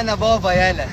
أنا بابا يالا.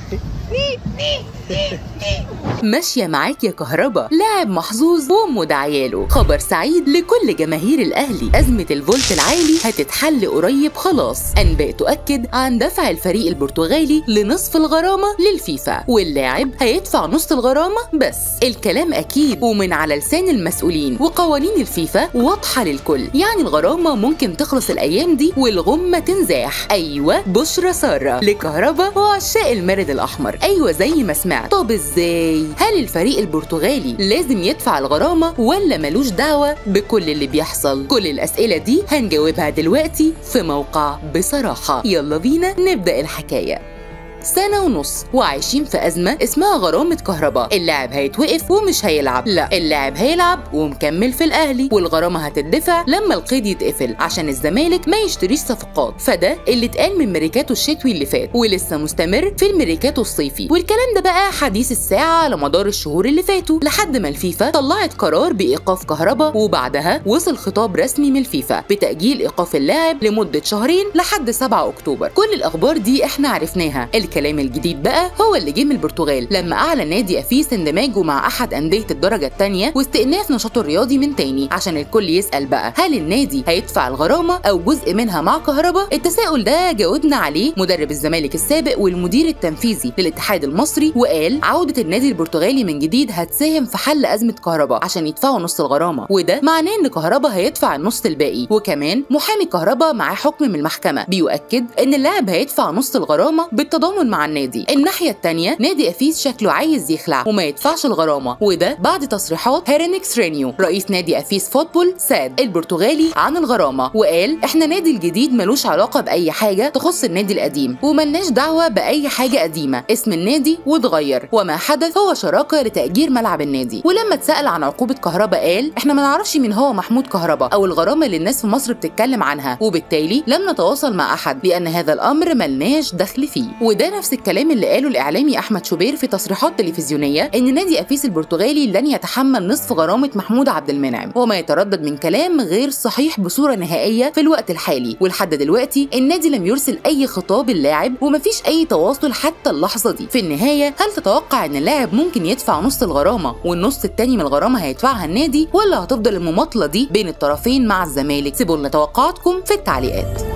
ماشية معاك يا كهربا. لاعب محظوظ وامه دعياله خبر سعيد لكل جماهير الأهلي. أزمة الفولت العالي هتتحل قريب خلاص. أنباء تؤكد عن دفع الفريق البرتغالي لنصف الغرامة للفيفا. واللاعب هيدفع نص الغرامة بس. الكلام أكيد ومن على لسان المسؤولين. وقوانين الفيفا واضحة للكل. يعني الغرامة ممكن تخلص الأيام دي والغمة تنزاح. أيوه بشرى سارة. لكهربا وعشاق المارد الأحمر. أيوه زي ما سمعت. طب إزاي؟ هل الفريق البرتغالي لازم يدفع الغرامة ولا ملوش دعوة بكل اللي بيحصل؟ كل الأسئلة دي هنجاوبها دلوقتي في موقع بصراحة. يلا بينا نبدأ الحكاية. سنة ونص وعايشين في أزمة اسمها غرامة كهربا. اللاعب هيتوقف ومش هيلعب. لا اللاعب هيلعب ومكمل في الأهلي والغرامة هتدفع لما القيد يتقفل عشان الزمالك ما يشتريش صفقات. فده اللي اتقال من ميركاتو الشتوي اللي فات ولسه مستمر في الميركاتو الصيفي. والكلام ده بقى حديث الساعة على مدار الشهور اللي فاتوا لحد ما الفيفا طلعت قرار بإيقاف كهربا وبعدها وصل خطاب رسمي من الفيفا بتأجيل إيقاف اللاعب لمدة شهرين لحد 7 أكتوبر. كل الأخبار دي إحنا عرفناها. الكلام الجديد بقى هو اللي جه من البرتغال لما أعلن نادي أفيس اندماجه مع أحد أندية الدرجة الثانية واستئناف نشاطه الرياضي من تاني عشان الكل يسأل بقى هل النادي هيدفع الغرامة أو جزء منها مع كهربا التساؤل ده جاوبنا عليه مدرب الزمالك السابق والمدير التنفيذي للاتحاد المصري وقال عودة النادي البرتغالي من جديد هتساهم في حل أزمة كهربا عشان يدفعوا نص الغرامة وده معناه إن كهربا هيدفع النص الباقي وكمان محامي كهربا معاه حكم من المحكمة بيؤكد إن اللاعب هيدفع نص الغرامة بالتضامن مع النادي. الناحية الثانية نادي أفيس شكله عايز يخلع وما يدفعش الغرامة. وده بعد تصريحات هنريكي رينيو رئيس نادي أفيس فوتبول ساد البرتغالي عن الغرامة. وقال إحنا نادي الجديد ملوش علاقة بأي حاجة تخص النادي القديم وملناش دعوة بأي حاجة قديمة. اسم النادي واتغير. وما حدث هو شراكة لتأجير ملعب النادي. ولما اتسأل عن عقوبة كهرباء قال إحنا ما نعرفش مين هو محمود كهرباء أو الغرامة اللي الناس في مصر بتتكلم عنها. وبالتالي لم نتواصل مع أحد لأن هذا الأمر ملناش دخل فيه. وده نفس الكلام اللي قاله الإعلامي أحمد شوبير في تصريحات تلفزيونية إن نادي أفيس البرتغالي لن يتحمل نصف غرامة محمود عبد المنعم وما يتردد من كلام غير صحيح بصورة نهائية في الوقت الحالي. ولحد دلوقتي النادي لم يرسل أي خطاب اللاعب ومفيش أي تواصل حتى اللحظة دي. في النهاية هل تتوقع إن اللاعب ممكن يدفع نص الغرامة والنص التاني من الغرامة هيدفعها النادي ولا هتفضل المماطلة دي بين الطرفين مع الزمالك؟ سيبوا لنا توقعاتكم في التعليقات.